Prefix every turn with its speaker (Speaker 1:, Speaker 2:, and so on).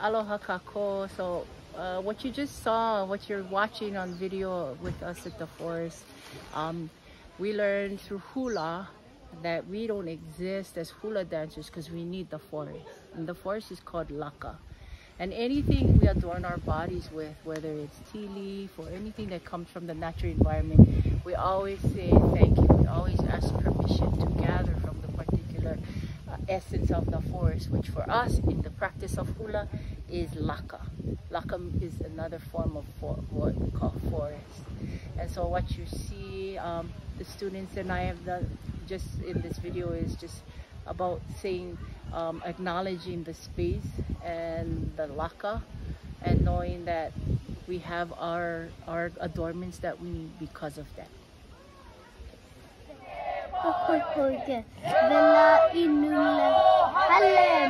Speaker 1: aloha kākou. So uh, what you just saw, what you're watching on video with us at the forest, um, we learned through hula that we don't exist as hula dancers because we need the forest. And the forest is called laka. And anything we adorn our bodies with, whether it's ti leaf or anything that comes from the natural environment, we always say thank you. We always ask permission to gather from the particular uh, essence of the forest, which for us in the practice of hula is laka. Laka is another form of for, what we call forest. And so what you see, um, the students and I have done just in this video is just about saying, um, acknowledging the space and the laka and knowing that we have our, our adornments that we need because of that.
Speaker 2: Okay.